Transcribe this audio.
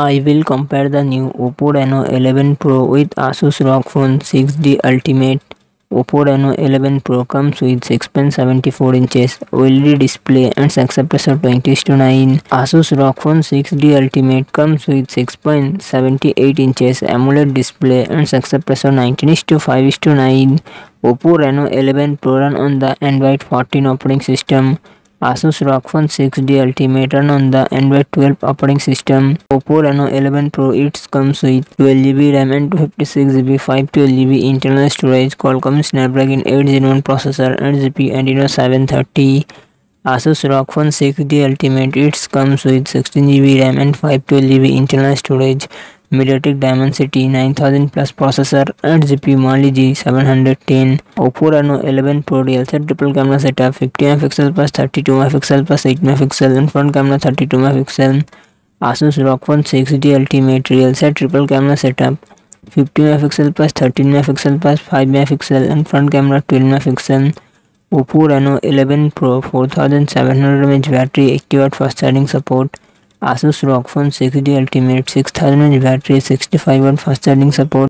I will compare the new Oppo Reno 11 Pro with Asus ROG Phone 6D Ultimate. Oppo Reno 11 Pro comes with 6.74 inches OLED display and success ratio 20 to 9. Asus ROG Phone 6D Ultimate comes with 6.78 inches AMOLED display and success ratio 19 to 5 to 9. Oppo Reno 11 Pro run on the Android 14 operating system. Asus ROG Phone 6D Ultimate run on the Android 12 operating system. Oppo Reno 11 Pro it comes with 12GB RAM and 256GB 512GB internal storage. Qualcomm Snapdragon 801 processor and GPU Adreno 730. Asus ROG Phone 6D Ultimate it comes with 16GB RAM and 512GB internal storage. MediaTek Dimensity 9000 plus processor eight G P मान लीजिए seven hundred ten Oppo Reno eleven pro rear set triple camera setup fifty megapixel plus thirty two megapixel plus eight megapixel in front camera thirty two megapixel Asus ROG one six D ultimate rear set triple camera setup fifty megapixel plus thirteen megapixel plus five megapixel in front camera twelve megapixel Oppo Reno eleven pro four thousand seven hundred M H battery activate fast charging support Asus ROG Phone 6D Ultimate 6000 mAh battery 65 watt fast charging support